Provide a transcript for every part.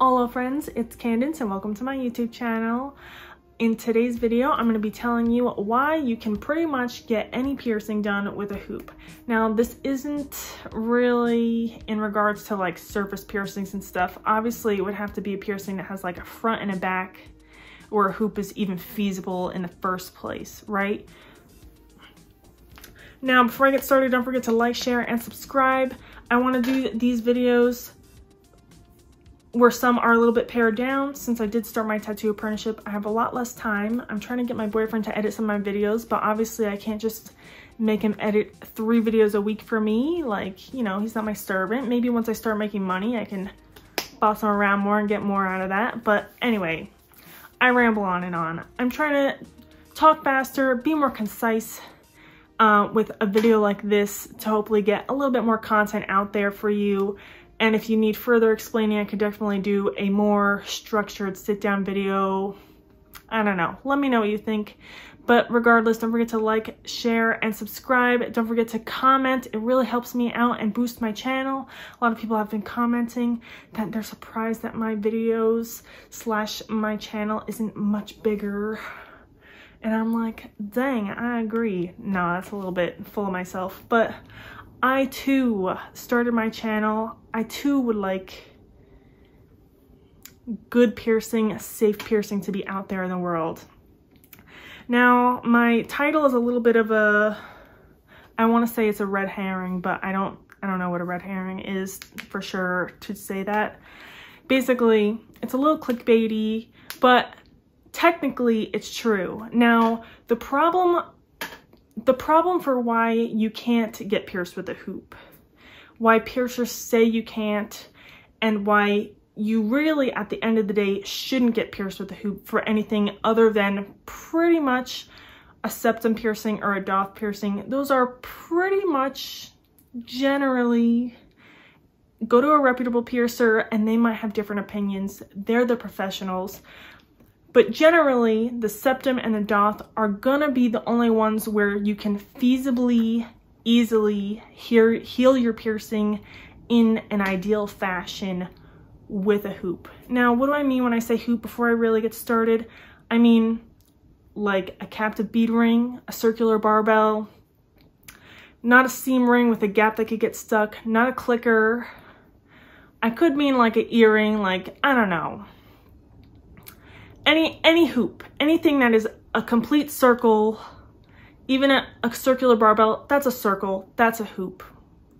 Hello friends, it's Candence and welcome to my YouTube channel. In today's video, I'm going to be telling you why you can pretty much get any piercing done with a hoop. Now, this isn't really in regards to like surface piercings and stuff. Obviously, it would have to be a piercing that has like a front and a back or a hoop is even feasible in the first place, right? Now, before I get started, don't forget to like, share, and subscribe. I want to do these videos where some are a little bit pared down. Since I did start my tattoo apprenticeship, I have a lot less time. I'm trying to get my boyfriend to edit some of my videos, but obviously I can't just make him edit three videos a week for me. Like, you know, he's not my servant. Maybe once I start making money, I can boss him around more and get more out of that. But anyway, I ramble on and on. I'm trying to talk faster, be more concise uh, with a video like this to hopefully get a little bit more content out there for you and if you need further explaining, I could definitely do a more structured sit down video. I don't know. Let me know what you think. But regardless, don't forget to like, share, and subscribe. Don't forget to comment. It really helps me out and boost my channel. A lot of people have been commenting that they're surprised that my videos slash my channel isn't much bigger. And I'm like, dang, I agree. No, that's a little bit full of myself. But I too started my channel. I too would like good piercing, safe piercing to be out there in the world. Now, my title is a little bit of a, I want to say it's a red herring, but I don't, I don't know what a red herring is for sure to say that. Basically, it's a little clickbaity, but technically it's true. Now, the problem the problem for why you can't get pierced with a hoop, why piercers say you can't, and why you really, at the end of the day, shouldn't get pierced with a hoop for anything other than pretty much a septum piercing or a daith piercing. Those are pretty much generally go to a reputable piercer and they might have different opinions. They're the professionals. But generally, the septum and the daith are gonna be the only ones where you can feasibly, easily hear, heal your piercing in an ideal fashion with a hoop. Now, what do I mean when I say hoop before I really get started? I mean like a captive bead ring, a circular barbell, not a seam ring with a gap that could get stuck, not a clicker. I could mean like an earring, like, I don't know any any hoop, anything that is a complete circle, even a, a circular barbell, that's a circle, that's a hoop.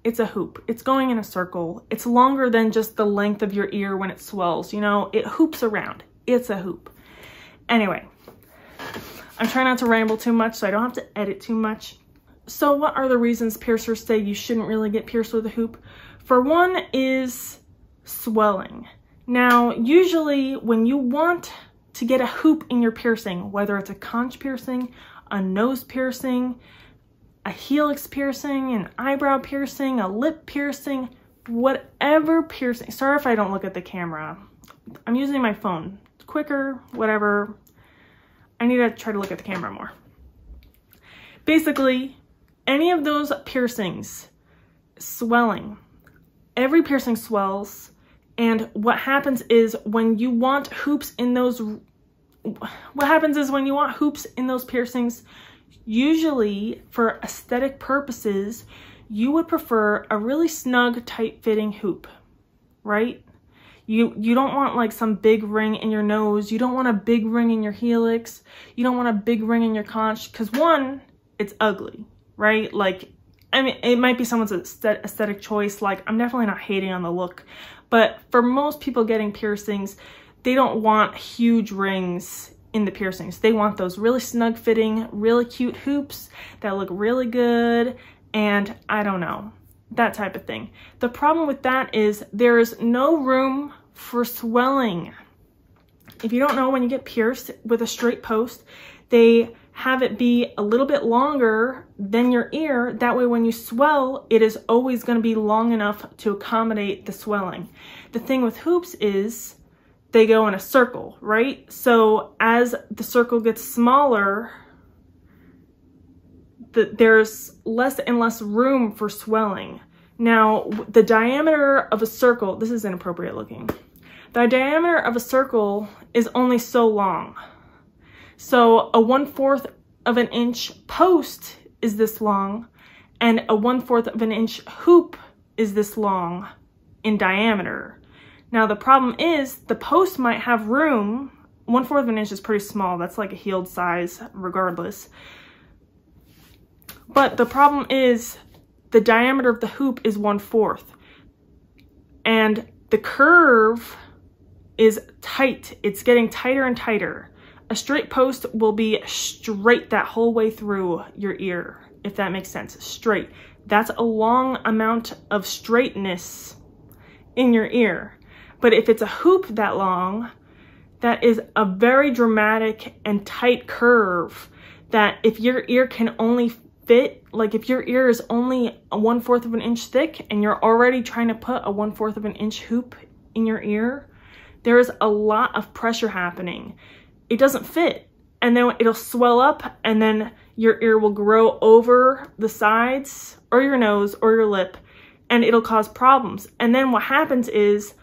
It's a hoop. It's going in a circle. It's longer than just the length of your ear when it swells. You know, it hoops around. It's a hoop. Anyway, I'm trying not to ramble too much so I don't have to edit too much. So what are the reasons piercers say you shouldn't really get pierced with a hoop? For one is swelling. Now, usually when you want to get a hoop in your piercing, whether it's a conch piercing, a nose piercing, a helix piercing, an eyebrow piercing, a lip piercing, whatever piercing. Sorry if I don't look at the camera. I'm using my phone. quicker, whatever. I need to try to look at the camera more. Basically, any of those piercings, swelling, every piercing swells, and what happens is when you want hoops in those what happens is when you want hoops in those piercings, usually for aesthetic purposes, you would prefer a really snug, tight-fitting hoop, right? You, you don't want like some big ring in your nose. You don't want a big ring in your helix. You don't want a big ring in your conch because one, it's ugly, right? Like, I mean, it might be someone's aesthetic choice. Like, I'm definitely not hating on the look, but for most people getting piercings, they don't want huge rings in the piercings. They want those really snug fitting, really cute hoops that look really good and I don't know, that type of thing. The problem with that is there is no room for swelling. If you don't know when you get pierced with a straight post, they have it be a little bit longer than your ear. That way when you swell, it is always gonna be long enough to accommodate the swelling. The thing with hoops is they go in a circle, right? So as the circle gets smaller, the, there's less and less room for swelling. Now, the diameter of a circle, this is inappropriate looking. The diameter of a circle is only so long. So a one-fourth of an inch post is this long, and a one-fourth of an inch hoop is this long in diameter. Now the problem is the post might have room, one-fourth of an inch is pretty small, that's like a healed size regardless. But the problem is the diameter of the hoop is one-fourth. And the curve is tight. It's getting tighter and tighter. A straight post will be straight that whole way through your ear, if that makes sense. Straight. That's a long amount of straightness in your ear. But if it's a hoop that long, that is a very dramatic and tight curve that if your ear can only fit, like if your ear is only a one fourth of an inch thick and you're already trying to put a one fourth of an inch hoop in your ear, there is a lot of pressure happening. It doesn't fit. And then it'll swell up and then your ear will grow over the sides or your nose or your lip and it'll cause problems. And then what happens is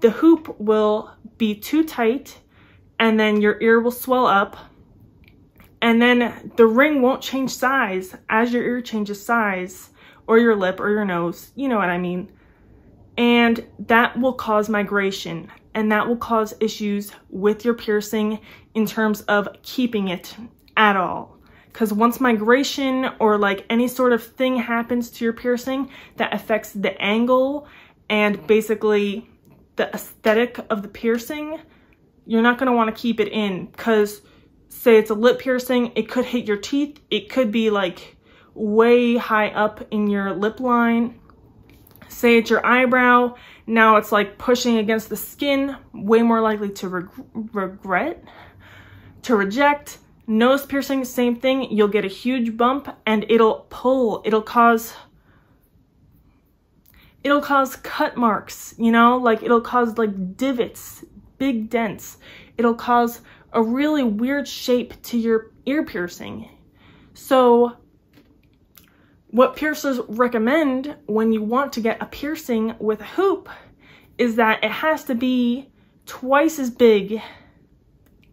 the hoop will be too tight and then your ear will swell up and then the ring won't change size as your ear changes size or your lip or your nose. You know what I mean. And that will cause migration and that will cause issues with your piercing in terms of keeping it at all. Because once migration or like any sort of thing happens to your piercing that affects the angle and basically the aesthetic of the piercing, you're not going to want to keep it in because say it's a lip piercing, it could hit your teeth. It could be like way high up in your lip line. Say it's your eyebrow, now it's like pushing against the skin, way more likely to reg regret, to reject. Nose piercing, same thing. You'll get a huge bump and it'll pull. It'll cause it'll cause cut marks, you know, like it'll cause like divots, big dents. It'll cause a really weird shape to your ear piercing. So what piercers recommend when you want to get a piercing with a hoop is that it has to be twice as big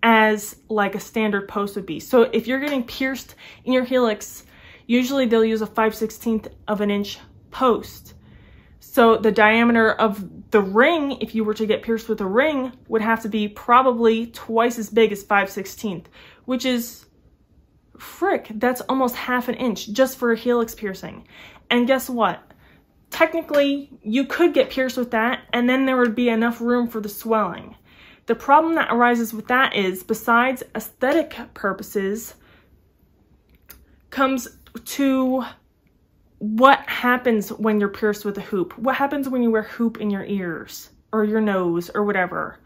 as like a standard post would be. So if you're getting pierced in your helix, usually they'll use a 5 16th of an inch post. So the diameter of the ring, if you were to get pierced with a ring, would have to be probably twice as big as 5 16th, which is frick, that's almost half an inch just for a helix piercing. And guess what? Technically, you could get pierced with that and then there would be enough room for the swelling. The problem that arises with that is, besides aesthetic purposes, comes to what happens when you're pierced with a hoop. What happens when you wear hoop in your ears or your nose or whatever?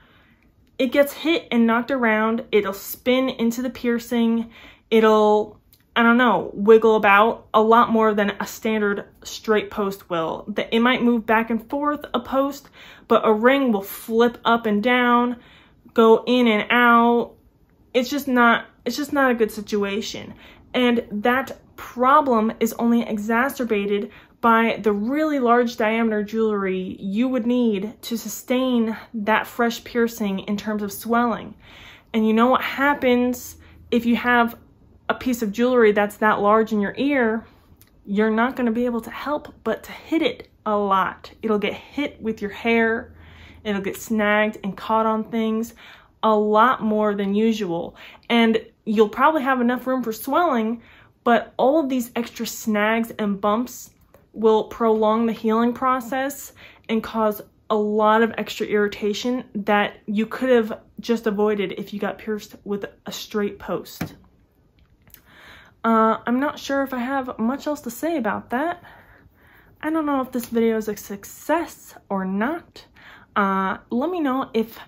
It gets hit and knocked around. It'll spin into the piercing it'll, I don't know, wiggle about a lot more than a standard straight post will. It might move back and forth a post, but a ring will flip up and down, go in and out. It's just not, it's just not a good situation. And that problem is only exacerbated by the really large diameter jewelry you would need to sustain that fresh piercing in terms of swelling. And you know what happens if you have a piece of jewelry that's that large in your ear, you're not going to be able to help but to hit it a lot. It'll get hit with your hair, it'll get snagged and caught on things a lot more than usual. And you'll probably have enough room for swelling, but all of these extra snags and bumps will prolong the healing process and cause a lot of extra irritation that you could have just avoided if you got pierced with a straight post. Uh, I'm not sure if I have much else to say about that. I don't know if this video is a success or not. Uh, let me know if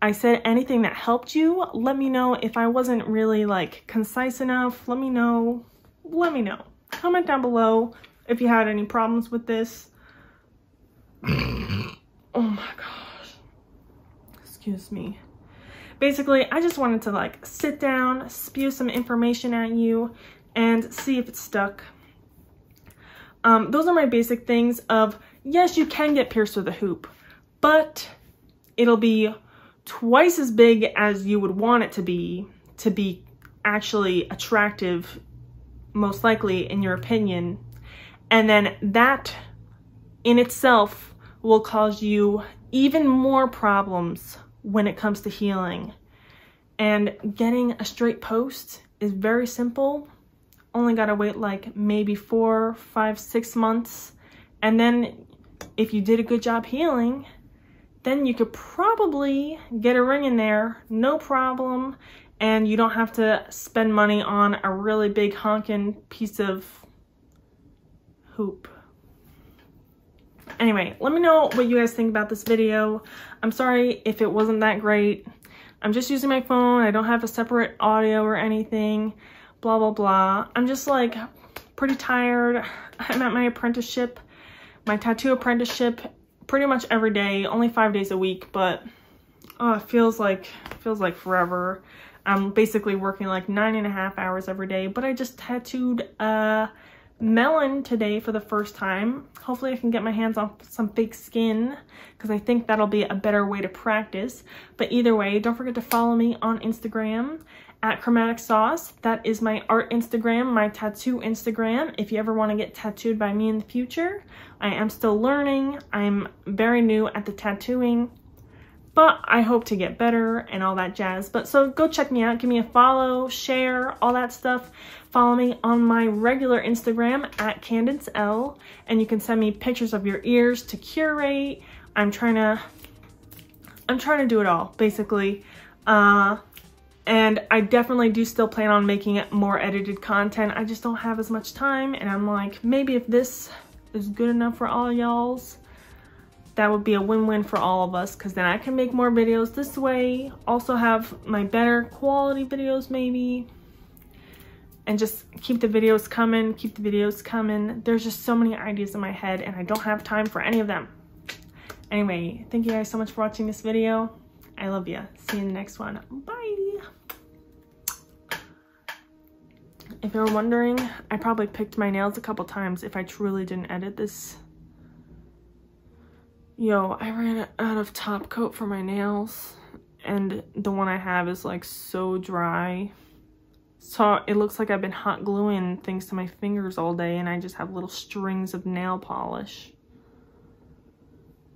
I said anything that helped you. Let me know if I wasn't really like concise enough. Let me know. Let me know. Comment down below if you had any problems with this. oh my gosh. Excuse me. Basically, I just wanted to like sit down, spew some information at you, and see if it's stuck. Um, those are my basic things of, yes, you can get pierced with a hoop, but it'll be twice as big as you would want it to be to be actually attractive, most likely in your opinion. And then that in itself will cause you even more problems when it comes to healing. And getting a straight post is very simple. Only gotta wait like maybe four, five, six months. And then if you did a good job healing, then you could probably get a ring in there, no problem, and you don't have to spend money on a really big honking piece of hoop. Anyway, let me know what you guys think about this video. I'm sorry if it wasn't that great. I'm just using my phone. I don't have a separate audio or anything. Blah, blah, blah. I'm just like pretty tired. I'm at my apprenticeship, my tattoo apprenticeship pretty much every day, only five days a week, but oh, it feels like, feels like forever. I'm basically working like nine and a half hours every day, but I just tattooed a melon today for the first time. Hopefully I can get my hands on some fake skin because I think that'll be a better way to practice. But either way, don't forget to follow me on Instagram at Chromatic Sauce. That is my art Instagram, my tattoo Instagram. If you ever want to get tattooed by me in the future, I am still learning. I'm very new at the tattooing, but I hope to get better and all that jazz. But so go check me out. Give me a follow, share, all that stuff. Follow me on my regular Instagram at Candence L, and you can send me pictures of your ears to curate. I'm trying to, I'm trying to do it all, basically. Uh, and I definitely do still plan on making more edited content. I just don't have as much time, and I'm like, maybe if this is good enough for all y'all's, that would be a win-win for all of us because then I can make more videos this way, also have my better quality videos maybe, and just keep the videos coming, keep the videos coming. There's just so many ideas in my head and I don't have time for any of them. Anyway, thank you guys so much for watching this video. I love you. See you in the next one. Bye. If you're wondering, I probably picked my nails a couple times if I truly didn't edit this. Yo, I ran out of top coat for my nails and the one I have is like so dry. So it looks like I've been hot gluing things to my fingers all day and I just have little strings of nail polish.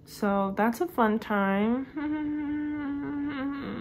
So that's a fun time.